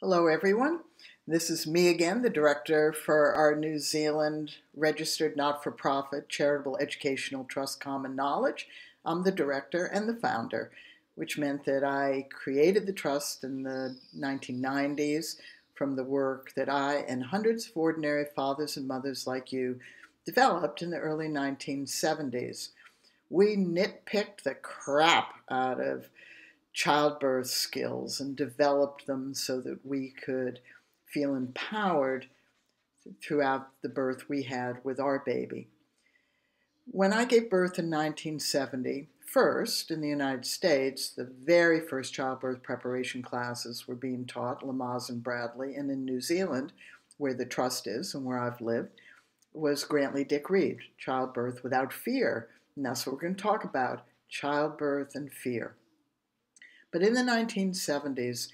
Hello, everyone. This is me again, the director for our New Zealand registered not for profit charitable educational trust Common Knowledge. I'm the director and the founder, which meant that I created the trust in the 1990s from the work that I and hundreds of ordinary fathers and mothers like you developed in the early 1970s. We nitpicked the crap out of childbirth skills and developed them so that we could feel empowered throughout the birth we had with our baby. When I gave birth in 1970, first in the United States, the very first childbirth preparation classes were being taught, Lamaze and Bradley, and in New Zealand, where the trust is and where I've lived, was Grantly Dick Read, Childbirth Without Fear. And that's what we're going to talk about childbirth and fear. But in the 1970s,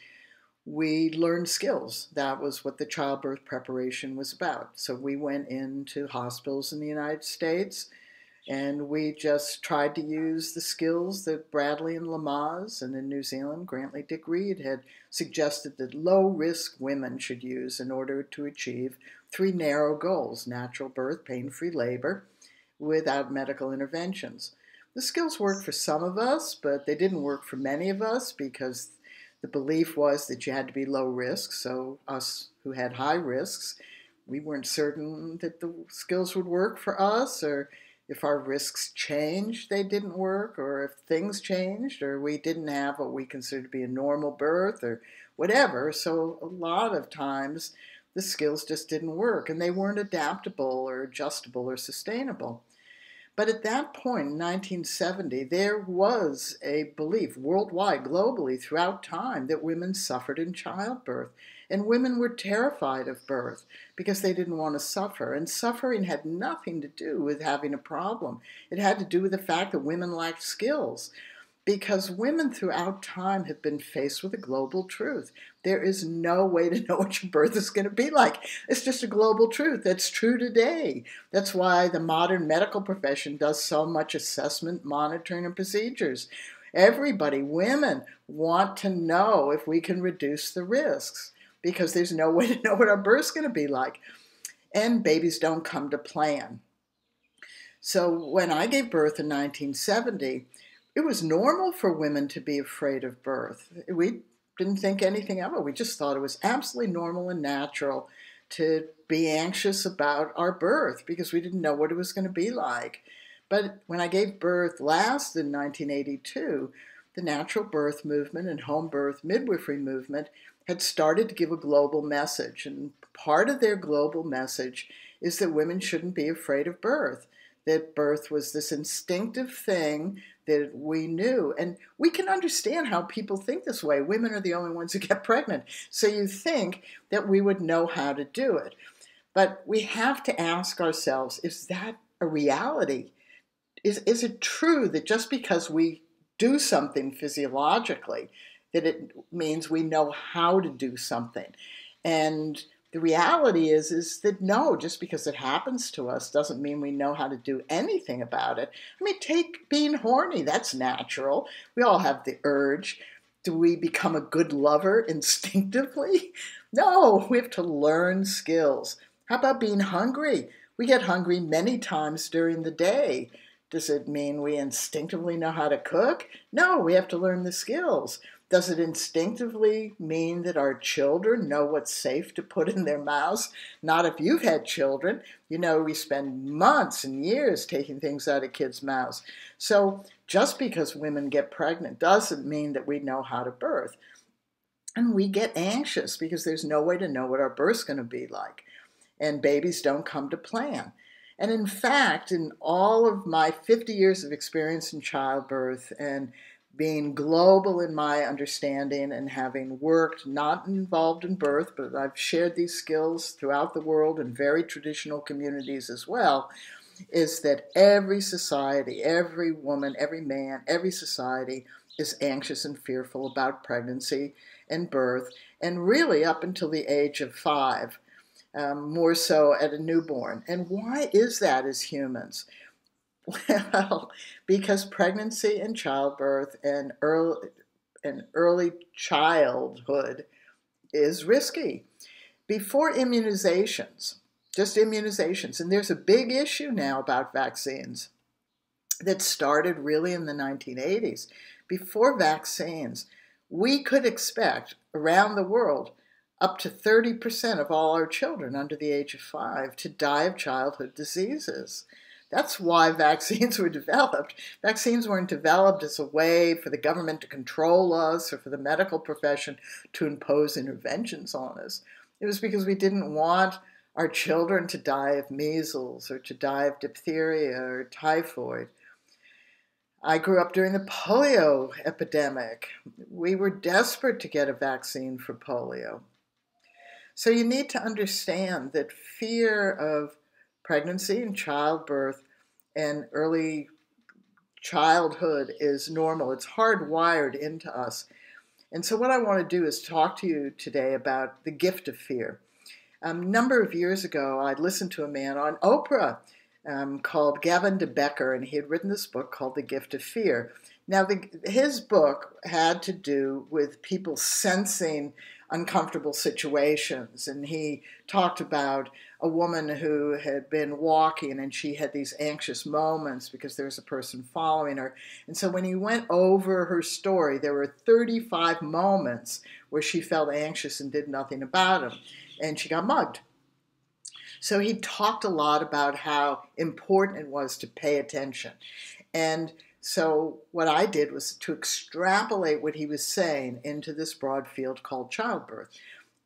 we learned skills. That was what the childbirth preparation was about. So we went into hospitals in the United States and we just tried to use the skills that Bradley and Lamaze and in New Zealand, Grantly Dick Read had suggested that low risk women should use in order to achieve three narrow goals natural birth, pain free labor, without medical interventions. The skills worked for some of us, but they didn't work for many of us because the belief was that you had to be low risk. So, us who had high risks, we weren't certain that the skills would work for us, or if our risks changed, they didn't work, or if things changed, or we didn't have what we considered to be a normal birth, or whatever. So, a lot of times, the skills just didn't work, and they weren't adaptable or adjustable or sustainable. But at that point in 1970, there was a belief worldwide, globally, throughout time, that women suffered in childbirth. And women were terrified of birth because they didn't want to suffer. And suffering had nothing to do with having a problem, it had to do with the fact that women lacked skills because women throughout time have been faced with a global truth. There is no way to know what your birth is going to be like. It's just a global truth. That's true today. That's why the modern medical profession does so much assessment, monitoring, and procedures. Everybody, women, want to know if we can reduce the risks because there's no way to know what our birth's going to be like. And babies don't come to plan. So when I gave birth in 1970, it was normal for women to be afraid of birth. We didn't think anything of it. We just thought it was absolutely normal and natural to be anxious about our birth because we didn't know what it was going to be like. But when I gave birth last in 1982, the natural birth movement and home birth midwifery movement had started to give a global message. And part of their global message is that women shouldn't be afraid of birth, that birth was this instinctive thing that we knew. And we can understand how people think this way. Women are the only ones who get pregnant. So you think that we would know how to do it. But we have to ask ourselves is that a reality? Is, is it true that just because we do something physiologically, that it means we know how to do something? And the reality is is that no just because it happens to us doesn't mean we know how to do anything about it. I mean take being horny that's natural. We all have the urge. Do we become a good lover instinctively? No we have to learn skills. How about being hungry? We get hungry many times during the day. Does it mean we instinctively know how to cook? No we have to learn the skills does it instinctively mean that our children know what's safe to put in their mouths? Not if you've had children. You know, we spend months and years taking things out of kids' mouths. So just because women get pregnant doesn't mean that we know how to birth. And we get anxious because there's no way to know what our birth's going to be like. And babies don't come to plan. And in fact, in all of my 50 years of experience in childbirth and being global in my understanding and having worked not involved in birth, but I've shared these skills throughout the world in very traditional communities as well, is that every society, every woman, every man, every society is anxious and fearful about pregnancy and birth, and really up until the age of five, um, more so at a newborn. And why is that as humans? Well, because pregnancy and childbirth and early and early childhood is risky. Before immunizations, just immunizations, and there's a big issue now about vaccines that started really in the 1980s. Before vaccines, we could expect around the world up to 30% of all our children under the age of five to die of childhood diseases. That's why vaccines were developed. Vaccines weren't developed as a way for the government to control us or for the medical profession to impose interventions on us. It was because we didn't want our children to die of measles or to die of diphtheria or typhoid. I grew up during the polio epidemic. We were desperate to get a vaccine for polio. So you need to understand that fear of pregnancy and childbirth and early childhood is normal. It's hardwired into us. And so, what I want to do is talk to you today about the gift of fear. Um, a number of years ago, I listened to a man on Oprah um, called Gavin de Becker, and he had written this book called The Gift of Fear. Now, the, his book had to do with people sensing uncomfortable situations. And he talked about a woman who had been walking and she had these anxious moments because there was a person following her. And so when he went over her story, there were 35 moments where she felt anxious and did nothing about them. And she got mugged. So he talked a lot about how important it was to pay attention. And so, what I did was to extrapolate what he was saying into this broad field called childbirth.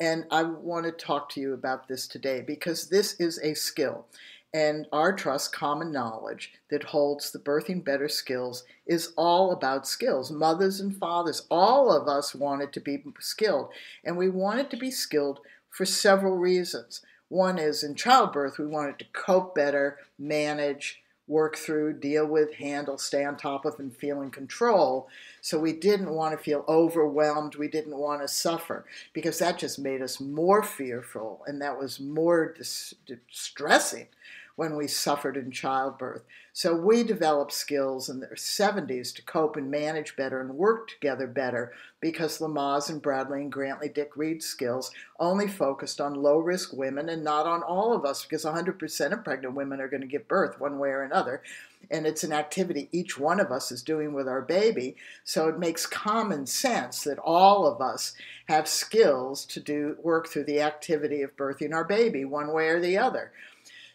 And I want to talk to you about this today because this is a skill. And our trust, common knowledge that holds the birthing better skills, is all about skills. Mothers and fathers, all of us wanted to be skilled. And we wanted to be skilled for several reasons. One is in childbirth, we wanted to cope better, manage, work through, deal with, handle, stay on top of, and feel in control. So we didn't want to feel overwhelmed. We didn't want to suffer because that just made us more fearful and that was more dis- distressing when we suffered in childbirth. So we developed skills in the 70s to cope and manage better and work together better because Lamaze and Bradley and Grantly Dick Read's skills only focused on low risk women and not on all of us because 100% of pregnant women are going to give birth one way or another. And it's an activity each one of us is doing with our baby. So it makes common sense that all of us have skills to do work through the activity of birthing our baby one way or the other.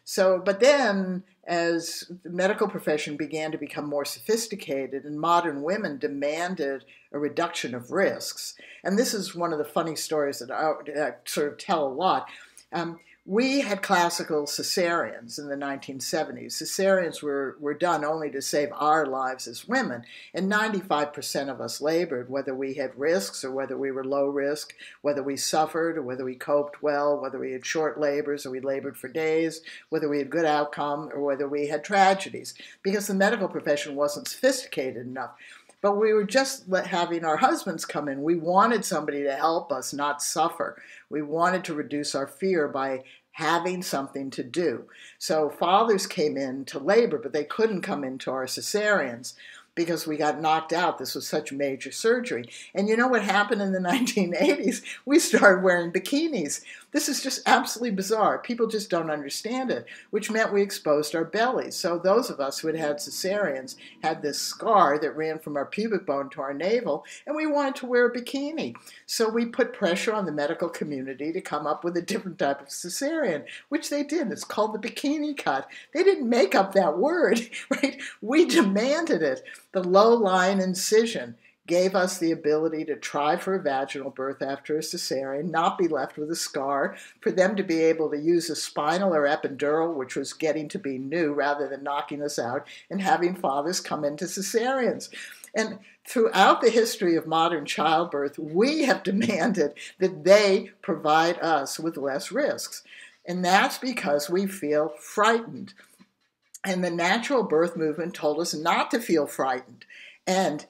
So, but then as the medical profession began to become more sophisticated and modern women demanded a reduction of risks, and this is one of the funny stories that I, I sort of tell a lot. Um, we had classical cesareans in the 1970s. Cesareans were, were done only to save our lives as women, and 95% of us labored, whether we had risks or whether we were low risk, whether we suffered or whether we coped well, whether we had short labors or we labored for days, whether we had good outcome or whether we had tragedies, because the medical profession wasn't sophisticated enough but we were just having our husbands come in. We wanted somebody to help us not suffer. We wanted to reduce our fear by having something to do. So fathers came in to labor, but they couldn't come into our cesareans because we got knocked out. This was such major surgery. And you know what happened in the 1980s? We started wearing bikinis. This is just absolutely bizarre. People just don't understand it, which meant we exposed our bellies. So those of us who had had cesareans had this scar that ran from our pubic bone to our navel, and we wanted to wear a bikini. So we put pressure on the medical community to come up with a different type of cesarean, which they did. It's called the bikini cut. They didn't make up that word, right? We demanded it. The low line incision gave us the ability to try for a vaginal birth after a cesarean, not be left with a scar, for them to be able to use a spinal or epidural, which was getting to be new rather than knocking us out, and having fathers come into cesareans. And throughout the history of modern childbirth, we have demanded that they provide us with less risks. And that's because we feel frightened. And the natural birth movement told us not to feel frightened. And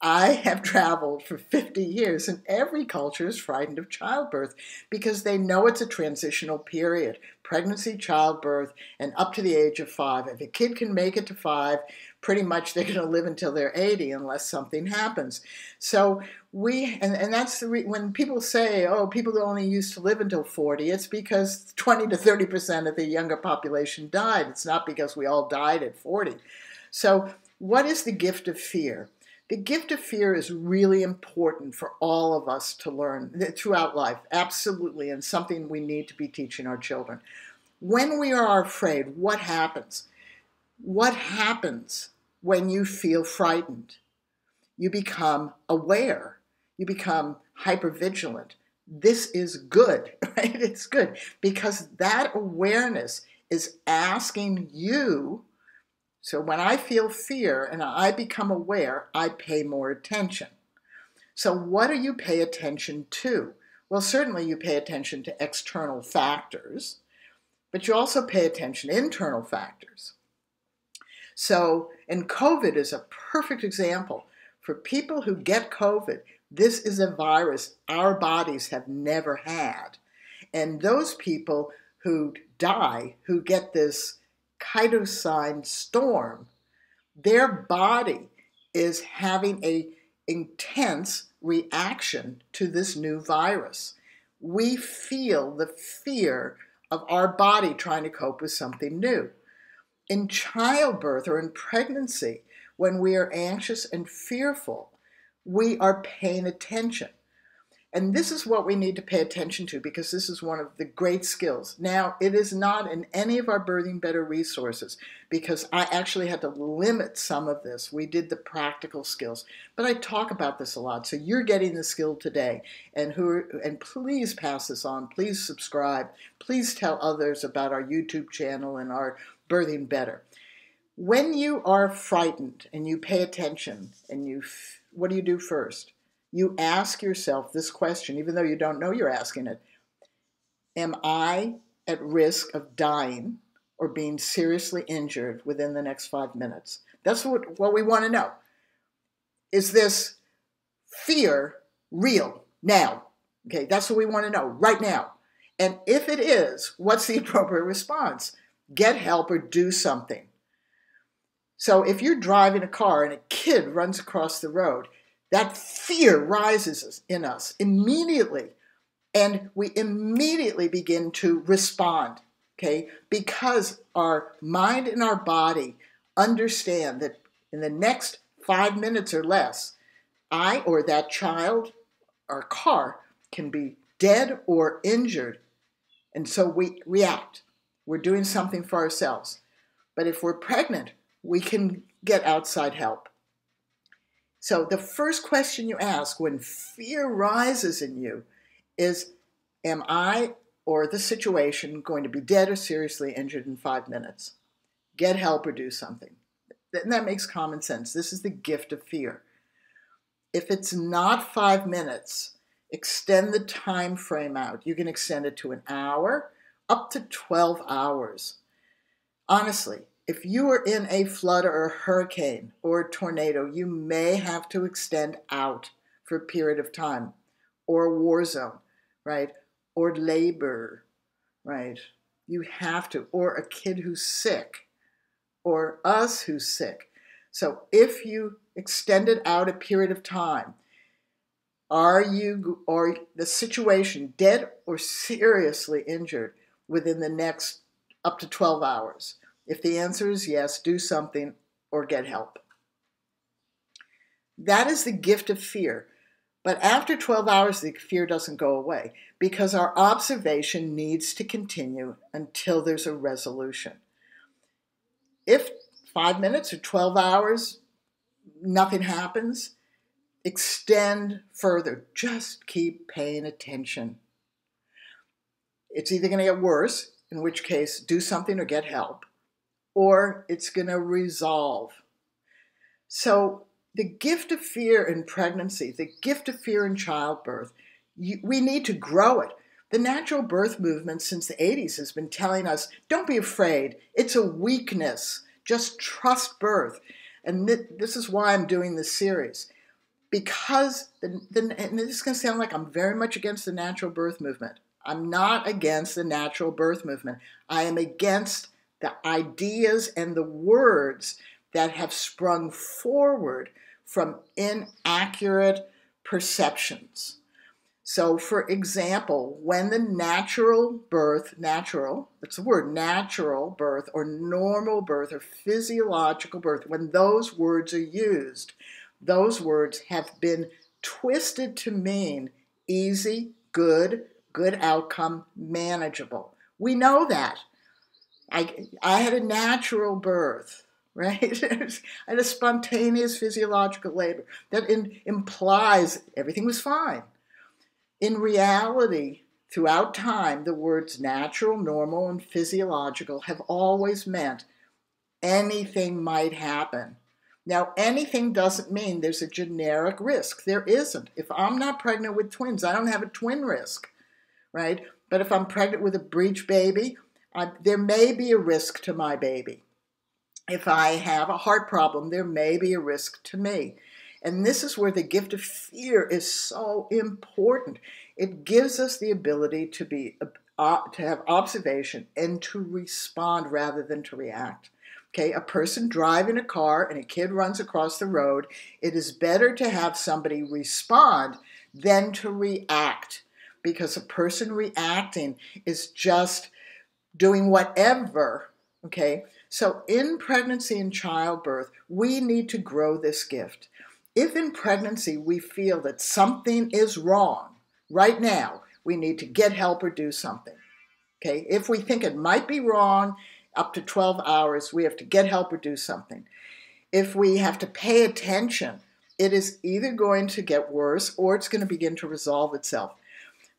I have traveled for 50 years, and every culture is frightened of childbirth because they know it's a transitional period pregnancy, childbirth, and up to the age of five. If a kid can make it to five, pretty much they're going to live until they're 80 unless something happens. So we, and, and that's the re- when people say, oh, people only used to live until 40, it's because 20 to 30% of the younger population died. It's not because we all died at 40. So, what is the gift of fear? The gift of fear is really important for all of us to learn throughout life, absolutely, and something we need to be teaching our children. When we are afraid, what happens? What happens when you feel frightened? You become aware, you become hypervigilant. This is good, right? It's good because that awareness is asking you so when I feel fear and I become aware, I pay more attention. So, what do you pay attention to? Well, certainly you pay attention to external factors, but you also pay attention to internal factors. So, and COVID is a perfect example. For people who get COVID, this is a virus our bodies have never had. And those people who die, who get this cytokine storm, their body is having a intense reaction to this new virus. We feel the fear of our body trying to cope with something new. In childbirth or in pregnancy, when we are anxious and fearful, we are paying attention. And this is what we need to pay attention to because this is one of the great skills. Now, it is not in any of our Birthing Better resources because I actually had to limit some of this. We did the practical skills, but I talk about this a lot. So you're getting the skill today. And who and please pass this on. Please subscribe. Please tell others about our YouTube channel and our Birthing Better. When you are frightened and you pay attention and you what do you do first? you ask yourself this question, even though you don't know you're asking it Am I at risk of dying or being seriously injured within the next five minutes? That's what, what we want to know. Is this fear real now? Okay, that's what we want to know right now. And if it is, what's the appropriate response? Get help or do something. So if you're driving a car and a kid runs across the road, that fear rises in us immediately. And we immediately begin to respond, okay? Because our mind and our body understand that in the next five minutes or less, I or that child or car can be dead or injured. And so we react. We're doing something for ourselves. But if we're pregnant, we can get outside help. So the first question you ask when fear rises in you is Am I or the situation going to be dead or seriously injured in five minutes? Get help or do something. And that makes common sense. This is the gift of fear. If it's not five minutes, extend the time frame out. You can extend it to an hour, up to 12 hours. Honestly, if you are in a flood or a hurricane or a tornado, you may have to extend out for a period of time, or a war zone, right? Or labor, right? You have to, or a kid who's sick, or us who's sick. So if you extended out a period of time, are you or the situation dead or seriously injured within the next up to 12 hours? If the answer is yes, do something or get help. That is the gift of fear. But after 12 hours, the fear doesn't go away because our observation needs to continue until there's a resolution. If five minutes or 12 hours, nothing happens, extend further. Just keep paying attention. It's either going to get worse, in which case, do something or get help, or it's going to resolve. So, the gift of fear in pregnancy, the gift of fear in childbirth, you, we need to grow it. The natural birth movement since the 80s has been telling us don't be afraid, it's a weakness, just trust birth. And th- this is why I'm doing this series. Because, the, the, and this is going to sound like I'm very much against the natural birth movement. I'm not against the natural birth movement. I am against the ideas and the words that have sprung forward from inaccurate perceptions. So, for example, when the natural birth, natural, that's the word, natural birth or normal birth or physiological birth, when those words are used, those words have been twisted to mean easy, good, good outcome, manageable. We know that. I, I had a natural birth, right? I had a spontaneous physiological labor that in, implies everything was fine. In reality, throughout time, the words natural, normal, and physiological have always meant anything might happen. Now, anything doesn't mean there's a generic risk. There isn't. If I'm not pregnant with twins, I don't have a twin risk, right? But if I'm pregnant with a breech baby, I, there may be a risk to my baby. If I have a heart problem, there may be a risk to me. And this is where the gift of fear is so important. It gives us the ability to be uh, to have observation and to respond rather than to react. Okay, a person driving a car and a kid runs across the road, it is better to have somebody respond than to react because a person reacting is just doing whatever. Okay, so in pregnancy and childbirth, we need to grow this gift. If in pregnancy we feel that something is wrong right now, we need to get help or do something. Okay, if we think it might be wrong up to 12 hours, we have to get help or do something. If we have to pay attention, it is either going to get worse or it's going to begin to resolve itself.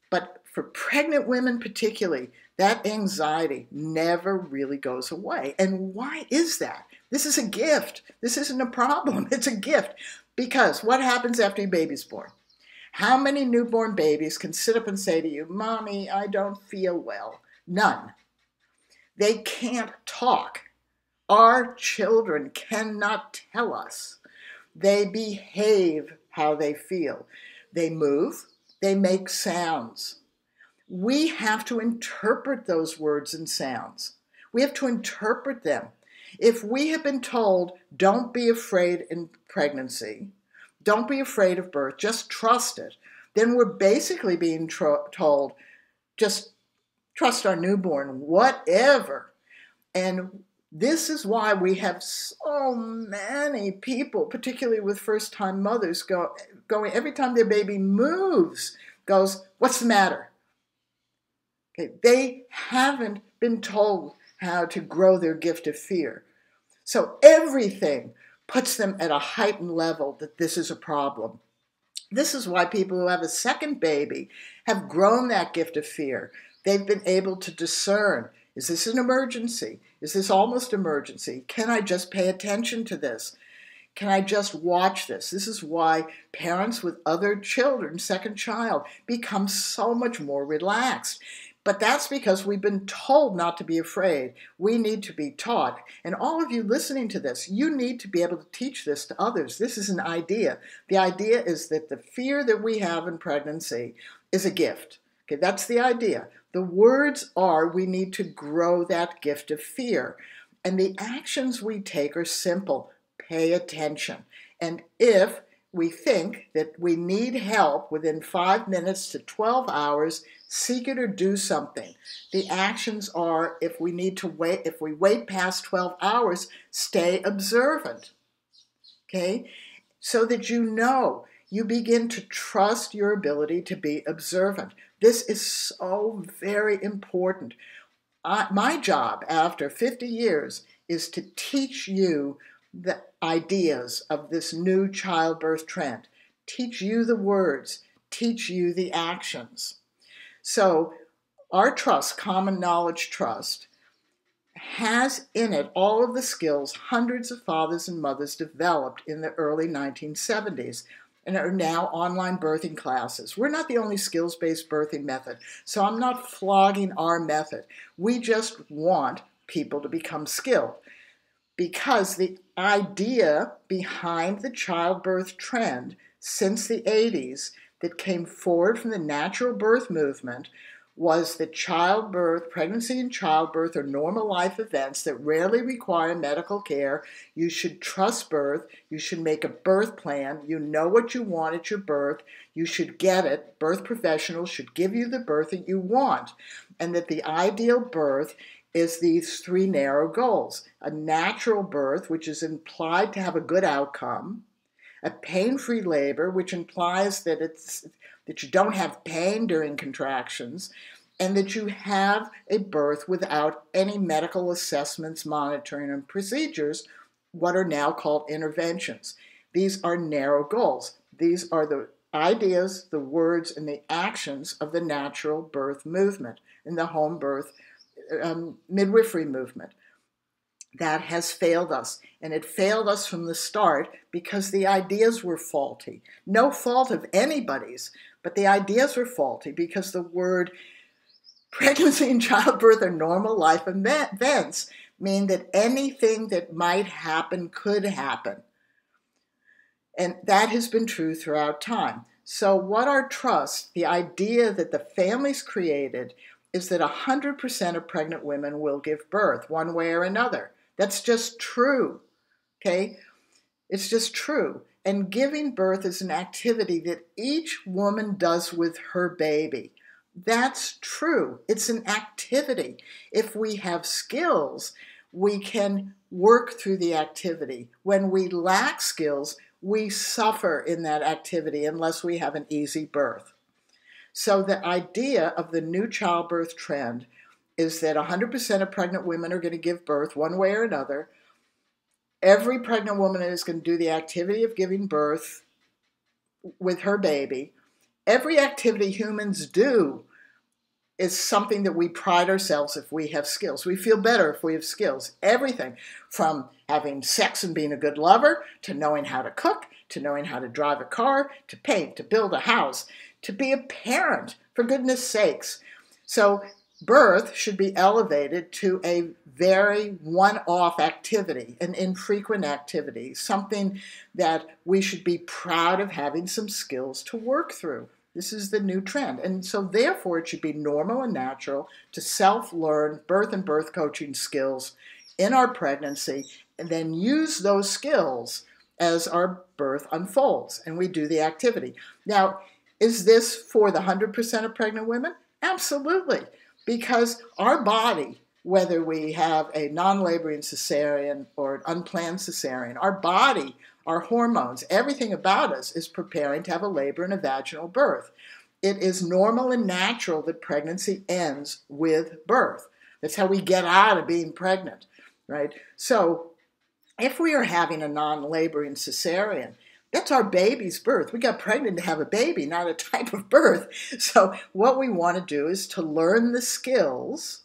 But for pregnant women, particularly, that anxiety never really goes away. And why is that? This is a gift. This isn't a problem. It's a gift. Because what happens after your baby's born? How many newborn babies can sit up and say to you, Mommy, I don't feel well? None. They can't talk. Our children cannot tell us. They behave how they feel. They move, they make sounds. We have to interpret those words and sounds. We have to interpret them. If we have been told, don't be afraid in pregnancy, don't be afraid of birth, just trust it, then we're basically being told, just trust our newborn, whatever. And this is why we have so many people, particularly with first time mothers, go, going every time their baby moves, goes, What's the matter? Okay, they haven't been told how to grow their gift of fear. So everything puts them at a heightened level that this is a problem. This is why people who have a second baby have grown that gift of fear. They've been able to discern is this an emergency? Is this almost emergency? Can I just pay attention to this? Can I just watch this? This is why parents with other children, second child, become so much more relaxed but that's because we've been told not to be afraid. We need to be taught. And all of you listening to this, you need to be able to teach this to others. This is an idea. The idea is that the fear that we have in pregnancy is a gift. Okay, that's the idea. The words are we need to grow that gift of fear. And the actions we take are simple pay attention. And if we think that we need help within five minutes to 12 hours, seek it or do something. The actions are if we need to wait, if we wait past 12 hours, stay observant. Okay? So that you know, you begin to trust your ability to be observant. This is so very important. I, my job after 50 years is to teach you the ideas of this new childbirth trend, teach you the words, teach you the actions. So, our trust, Common Knowledge Trust, has in it all of the skills hundreds of fathers and mothers developed in the early 1970s and are now online birthing classes. We're not the only skills based birthing method, so I'm not flogging our method. We just want people to become skilled because the idea behind the childbirth trend since the 80s that came forward from the natural birth movement was that childbirth, pregnancy and childbirth are normal life events that rarely require medical care. You should trust birth. You should make a birth plan. You know what you want at your birth. You should get it. Birth professionals should give you the birth that you want. And that the ideal birth is these three narrow goals a natural birth, which is implied to have a good outcome, a pain free labor, which implies that it's that you don't have pain during contractions, and that you have a birth without any medical assessments, monitoring, and procedures, what are now called interventions. These are narrow goals. These are the ideas, the words, and the actions of the natural birth movement and the home birth um, midwifery movement. That has failed us. And it failed us from the start because the ideas were faulty. No fault of anybody's, but the ideas were faulty because the word pregnancy and childbirth are normal life events mean that anything that might happen could happen. And that has been true throughout time. So, what our trust, the idea that the families created, is that 100% of pregnant women will give birth one way or another. That's just true. Okay? It's just true. And giving birth is an activity that each woman does with her baby. That's true. It's an activity. If we have skills, we can work through the activity. When we lack skills, we suffer in that activity unless we have an easy birth. So, the idea of the new childbirth trend is that 100% of pregnant women are going to give birth one way or another every pregnant woman is going to do the activity of giving birth with her baby. Every activity humans do is something that we pride ourselves if we have skills. We feel better if we have skills. Everything from having sex and being a good lover to knowing how to cook to knowing how to drive a car to paint to build a house to be a parent, for goodness sakes. So birth should be elevated to a very one off activity, an infrequent activity, something that we should be proud of having some skills to work through. This is the new trend. And so, therefore, it should be normal and natural to self learn birth and birth coaching skills in our pregnancy and then use those skills as our birth unfolds and we do the activity. Now, is this for the 100% of pregnant women? Absolutely because our body, whether we have a non laboring cesarean or an unplanned cesarean, our body, our hormones, everything about us is preparing to have a labor and a vaginal birth. It is normal and natural that pregnancy ends with birth. That's how we get out of being pregnant, right? So, if we are having a non laboring cesarean, that's our baby's birth. We got pregnant to have a baby, not a type of birth. So, what we want to do is to learn the skills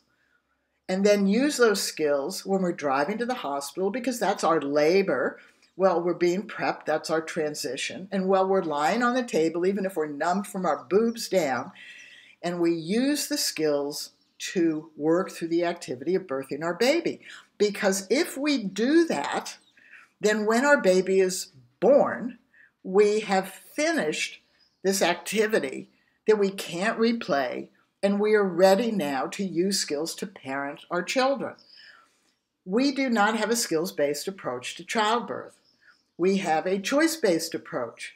and then use those skills when we're driving to the hospital because that's our labor. Well, we're being prepped, that's our transition. And while we're lying on the table, even if we're numbed from our boobs down, and we use the skills to work through the activity of birthing our baby. Because if we do that, then when our baby is born, we have finished this activity that we can't replay, and we are ready now to use skills to parent our children. We do not have a skills based approach to childbirth. We have a choice based approach.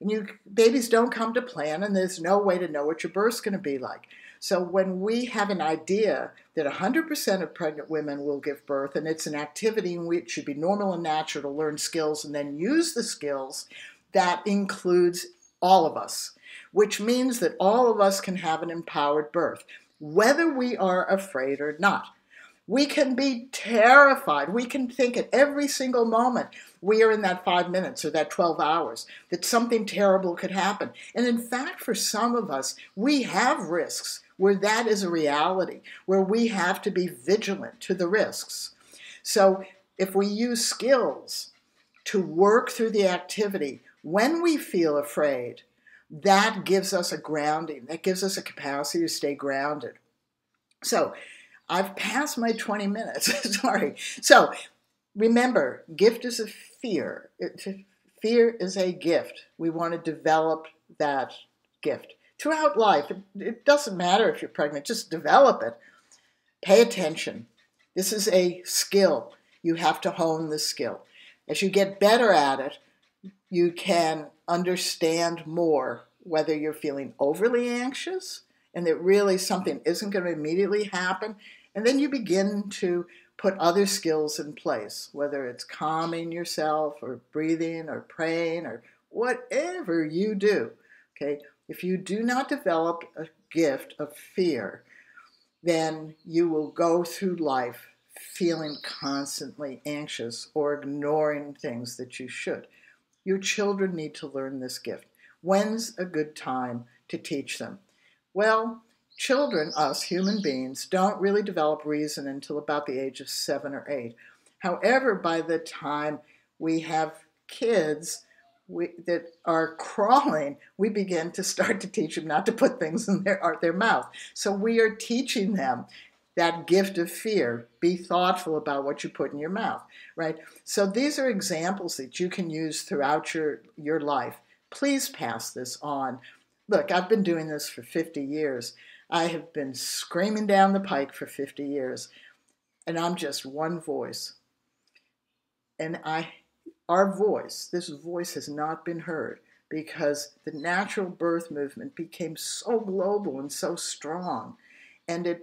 And you babies don't come to plan, and there's no way to know what your birth's going to be like. So when we have an idea that 100% of pregnant women will give birth, and it's an activity in which it should be normal and natural to learn skills and then use the skills, that includes all of us, which means that all of us can have an empowered birth, whether we are afraid or not. We can be terrified. We can think at every single moment we are in that five minutes or that 12 hours that something terrible could happen. And in fact, for some of us, we have risks where that is a reality, where we have to be vigilant to the risks. So if we use skills to work through the activity, when we feel afraid, that gives us a grounding, that gives us a capacity to stay grounded. So I've passed my 20 minutes. Sorry. So remember, gift is a fear. It, fear is a gift. We want to develop that gift. throughout life. It, it doesn't matter if you're pregnant, just develop it. Pay attention. This is a skill. You have to hone the skill. As you get better at it, you can understand more whether you're feeling overly anxious and that really something isn't going to immediately happen. And then you begin to put other skills in place, whether it's calming yourself or breathing or praying or whatever you do. Okay, if you do not develop a gift of fear, then you will go through life feeling constantly anxious or ignoring things that you should. Your children need to learn this gift. When's a good time to teach them? Well, children, us human beings, don't really develop reason until about the age of seven or eight. However, by the time we have kids we, that are crawling, we begin to start to teach them not to put things in their, their mouth. So we are teaching them that gift of fear. Be thoughtful about what you put in your mouth, right? So these are examples that you can use throughout your, your life. Please pass this on. Look, I've been doing this for 50 years. I have been screaming down the pike for 50 years, and I'm just one voice. And I, our voice, this voice has not been heard because the natural birth movement became so global and so strong, and it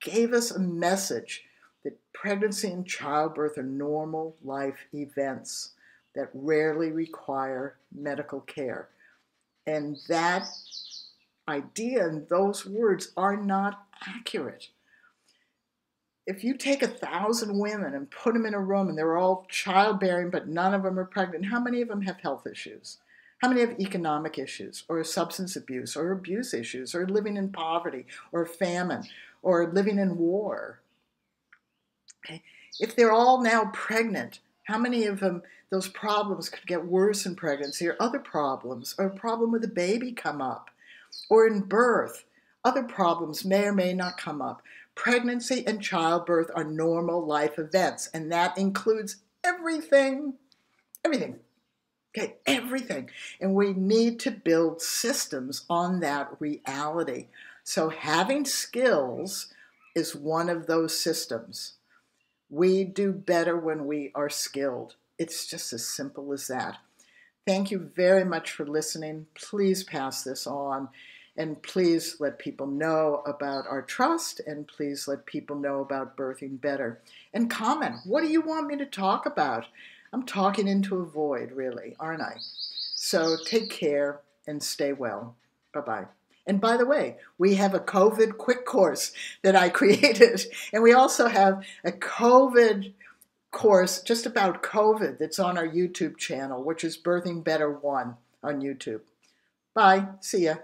gave us a message that pregnancy and childbirth are normal life events that rarely require medical care. And that idea and those words are not accurate. If you take a thousand women and put them in a room and they're all childbearing, but none of them are pregnant, how many of them have health issues? How many have economic issues, or substance abuse, or abuse issues, or living in poverty, or famine, or living in war? Okay. If they're all now pregnant, how many of them, those problems could get worse in pregnancy, or other problems, or a problem with a baby come up, or in birth? Other problems may or may not come up. Pregnancy and childbirth are normal life events, and that includes everything. Everything. Okay, everything. And we need to build systems on that reality. So having skills is one of those systems. We do better when we are skilled. It's just as simple as that. Thank you very much for listening. Please pass this on. And please let people know about our trust and please let people know about birthing better. And comment what do you want me to talk about? I'm talking into a void, really, aren't I? So take care and stay well. Bye bye. And by the way, we have a COVID quick course that I created. And we also have a COVID course just about COVID that's on our YouTube channel, which is Birthing Better One on YouTube. Bye. See ya.